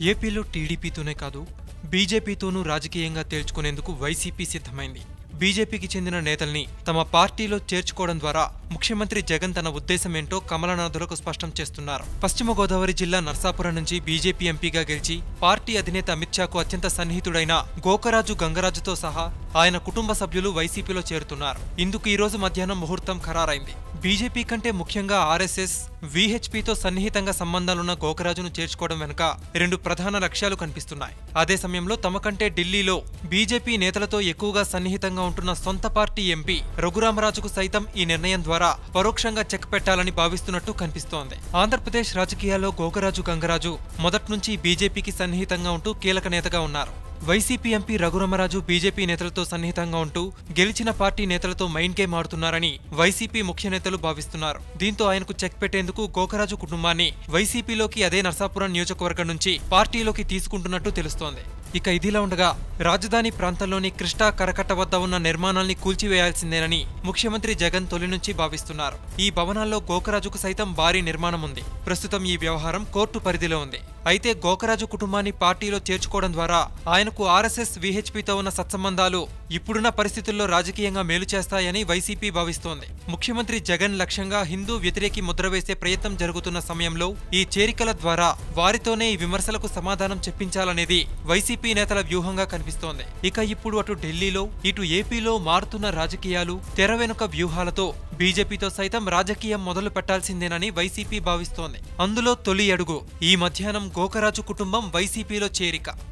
ఏపీలో టీడీపీతోనే కాదు బీజేపీతోనూ రాజకీయంగా తేల్చుకునేందుకు వైసీపీ సిద్ధమైంది. బీజేపీకి చెందిన నేతల్ని తమ పార్టీలో చేర్చుకోవడం ద్వారా ముఖ్యమంత్రి జగన్ తన ఉద్దేశమేంటో కమలనాథులకు స్పష్టం చేస్తున్నారు. పశ్చిమ గోదావరి జిల్లా నర్సాపురం నుంచి బీజేపీ ఎంపీగా గెలిచి పార్టీ అధినేత అమిత్ షాకు అత్యంత సన్నిహితుడైన గోకరాజు గంగరాజుతో సహా ఆయన కుటుంబ సభ్యులు వైసీపీలో చేరుతున్నారు. ఇందుకు ఈ రోజు మధ్యాహ్నం ముహూర్తం ఖరారైంది. బీజేపీ కంటే ముఖ్యంగా ఆర్ఎస్ఎస్ వీహెచ్పీతో సన్నిహితంగా సంబంధాలున్న గోకరాజును చేర్చుకోవడం వెనుక రెండు ప్రధాన లక్ష్యాలు కనిపిస్తున్నాయి. అదే సమయంలో తమ కంటే ఢిల్లీలో బీజేపీ నేతలతో ఎక్కువగా సన్నిహితంగా ఉంటున్న సొంత పార్టీ ఎంపీ రఘురామరాజుకు సైతం ఈ నిర్ణయం ద్వారా పరోక్షంగా చెక్ పెట్టాలని భావిస్తున్నట్టు కనిపిస్తోంది. ఆంధ్రప్రదేశ్ రాజకీయాల్లో గోగరాజు గంగరాజు మొదట్నుంచి బీజేపీకి సన్నిహితంగా ఉంటూ కీలక నేతగా ఉన్నారు. వైసీపీ ఎంపీ రఘురామరాజు బీజేపీ నేతలతో సన్నిహితంగా ఉంటూ గెలిచిన పార్టీ నేతలతో మైండ్ గేమ్ ఆడుతున్నారని వైసీపీ ముఖ్య నేతలు భావిస్తున్నారు. దీంతో ఆయనకు చెక్ పెట్టేందుకు గోకరాజు కుటుంబాన్ని వైసీపీలోకి అదే నర్సాపురం నియోజకవర్గం నుంచి పార్టీలోకి తీసుకుంటున్నట్టు తెలుస్తోంది. ఇక ఇదిలా ఉండగా రాజధాని ప్రాంతంలోని కృష్ణా కరకట్ట వద్ద ఉన్న నిర్మాణాల్ని కూల్చివేయాల్సిందేనని ముఖ్యమంత్రి జగన్ తొలి నుంచి భావిస్తున్నారు. ఈ భవనాల్లో గోకరాజుకు సైతం భారీ నిర్మాణం ఉంది. ప్రస్తుతం ఈ వ్యవహారం కోర్టు పరిధిలో ఉంది. అయితే గోకరాజు కుటుంబాన్ని పార్టీలో చేర్చుకోవడం ద్వారా ఆయనకు ఆర్ఎస్ఎస్ విహెచ్పితో ఉన్న సత్సంబంధాలు ఇప్పుడున్న పరిస్థితుల్లో రాజకీయంగా మేలు చేస్తాయని వైసీపీ భావిస్తోంది. ముఖ్యమంత్రి జగన్ లక్ష్యంగా హిందూ వ్యతిరేకి ముద్ర వేసే ప్రయత్నం జరుగుతున్న సమయంలో ఈ చేరికల ద్వారా వారితోనే ఈ విమర్శలకు సమాధానం చెప్పించాలనేది వైసీపీ నేతల వ్యూహంగా కనిపిస్తోంది. ఇక ఇప్పుడు అటు ఢిల్లీలో ఇటు ఏపీలో మారుతున్న రాజకీయాలు తెర వెనుక వ్యూహాలతో బీజేపీతో సైతం రాజకీయం మొదలు పెట్టాల్సిందేనని వైసీపీ భావిస్తోంది. అందులో తొలి అడుగు ఈ మధ్యాహ్నం గోకరాజు కుటుంబం వైసీపీలో చేరిక.